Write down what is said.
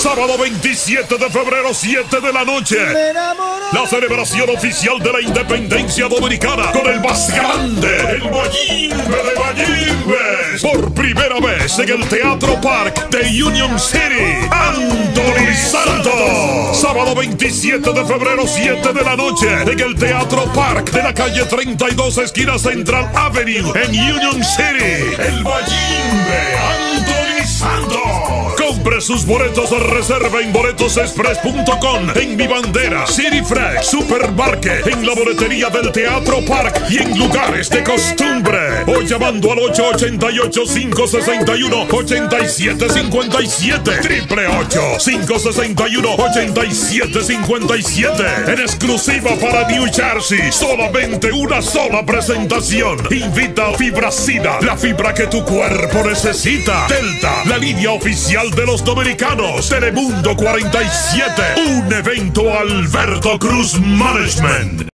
Sábado 27 de febrero, 7 de la noche. La celebración oficial de la independencia dominicana con el más grande, el Mayimbe de Mayimbes. Por primera vez en el Teatro Park de Union City. Anthony Santos. Sábado 27 de febrero, 7 de la noche en el Teatro Park de la calle 32, esquina Central Avenue en Union City. El Mayimbe. Compre sus boletos de reserva en boletosexpress.com, en Mi Bandera, City Fresh, Supermarket, en la boletería del Teatro Park y en lugares de costumbre. O llamando al 888-561-8757. Triple 8-561-8757. En exclusiva para New Jersey. Solamente una sola presentación. Invita a Fibracida, la fibra que tu cuerpo necesita. Delta, la línea oficial de los dominicanos. Telemundo 47. Un evento Alberto Cruz Management.